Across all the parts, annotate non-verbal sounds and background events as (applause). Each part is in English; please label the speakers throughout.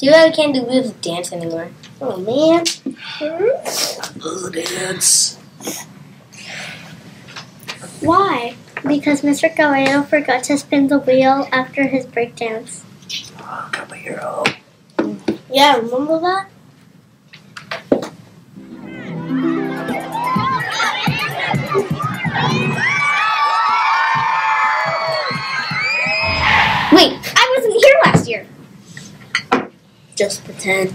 Speaker 1: Bad we can't do of Dance anymore.
Speaker 2: Oh man.
Speaker 3: Oh, dance.
Speaker 2: Why? Because Mr. Caballero forgot to spin the wheel after his breakdance.
Speaker 3: Oh, hero.
Speaker 2: Yeah, remember that? Wait, I wasn't here last year.
Speaker 1: Just pretend.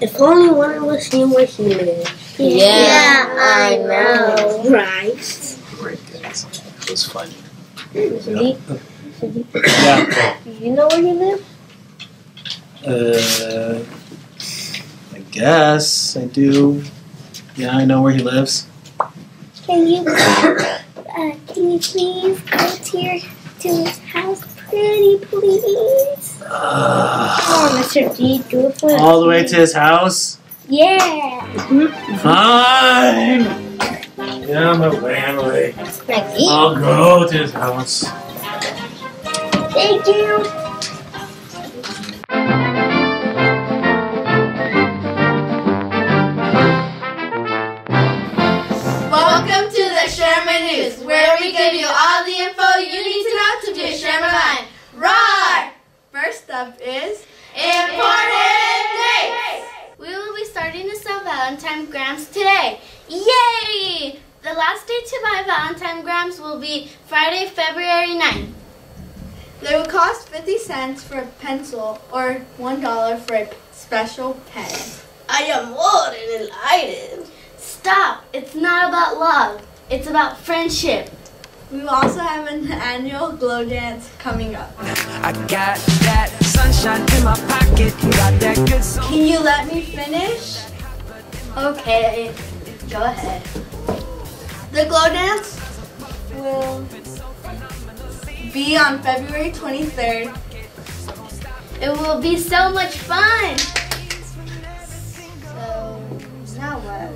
Speaker 4: If only one of us knew where he lived.
Speaker 1: Yeah,
Speaker 2: I know.
Speaker 4: Right.
Speaker 3: Great dance. It was funny.
Speaker 4: Cindy,
Speaker 3: Yeah.
Speaker 4: you know where he lives?
Speaker 3: Uh, I guess I do. Yeah, I know where he lives.
Speaker 2: Can you, (coughs) uh, can you please go to your to his house, pretty please?
Speaker 3: Uh,
Speaker 2: Come on, Mr. D, do it for
Speaker 3: all the way to his house.
Speaker 2: Yeah.
Speaker 3: Fine. Yeah, I'm away. I'm away.
Speaker 1: Maggie?
Speaker 3: I'll go to his house.
Speaker 2: Thank you.
Speaker 5: Welcome to the Sherman News, where we give you all the info you need to know to be a Sherman Lion. Roar! First up is important dates. We will be starting to sell Valentine grams today. Yay! The last day to buy Valentine grams will be Friday, February 9th. They will cost 50 cents for a pencil or $1 for a special pen. I am more than delighted. Stop! It's not about love. It's about friendship. We will also have an annual glow dance coming up.
Speaker 6: I got that sunshine in my pocket, got that good soul.
Speaker 5: Can you let me finish? Okay, go ahead. The glow dance will be on February 23rd. It will be so much fun. So, now what?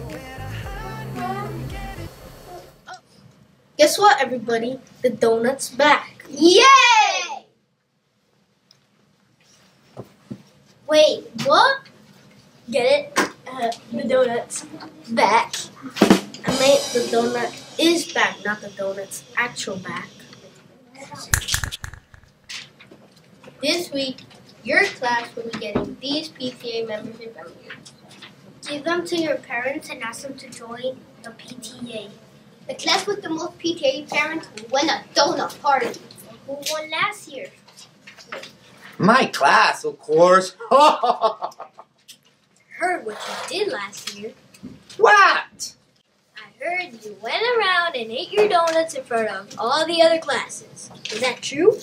Speaker 4: Guess what, everybody? The donut's back.
Speaker 5: Yay!
Speaker 2: Wait, what? Get it? Uh, the donut's back.
Speaker 4: I mean, the donut is back, not the donut's actual back.
Speaker 1: This week, your class will be getting these PTA membership envelopes.
Speaker 2: Give them to your parents and ask them to join the PTA.
Speaker 1: The class with the most PTA parents will win a donut party.
Speaker 2: Who won last year?
Speaker 7: My class, of course. (laughs)
Speaker 2: I heard what you did last year.
Speaker 7: what?
Speaker 2: I heard you went around and ate your donuts in front of all the other classes. Is that true?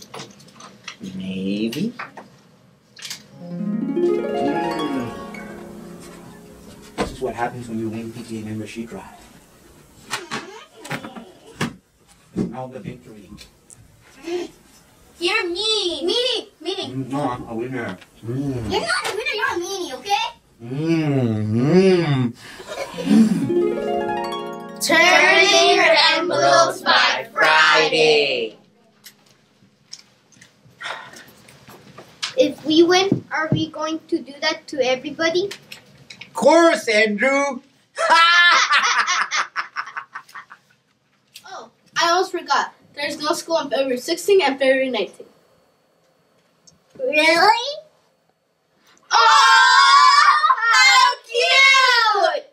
Speaker 7: Maybe.
Speaker 8: This is what happens when you win PTA membership drive. Now the victory.
Speaker 5: You're mean. Meanie. Meanie.
Speaker 8: No, I'm a winner. Mm.
Speaker 1: You're not a winner, you're a meanie, okay? If we win, are we going to do that to everybody?
Speaker 7: Of course, Andrew. (laughs)
Speaker 5: Oh, I almost forgot. There's no school on February 16th and February 19th.
Speaker 2: Really?
Speaker 5: Oh, how cute!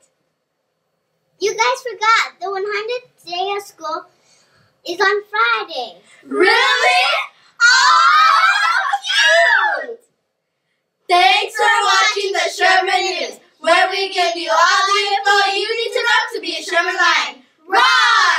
Speaker 2: You guys forgot the 100th day of school is on Friday.
Speaker 5: Really? Thanks for watching the Sherman News, where we give you all the info you need to know to be a Sherman Lion. Rise!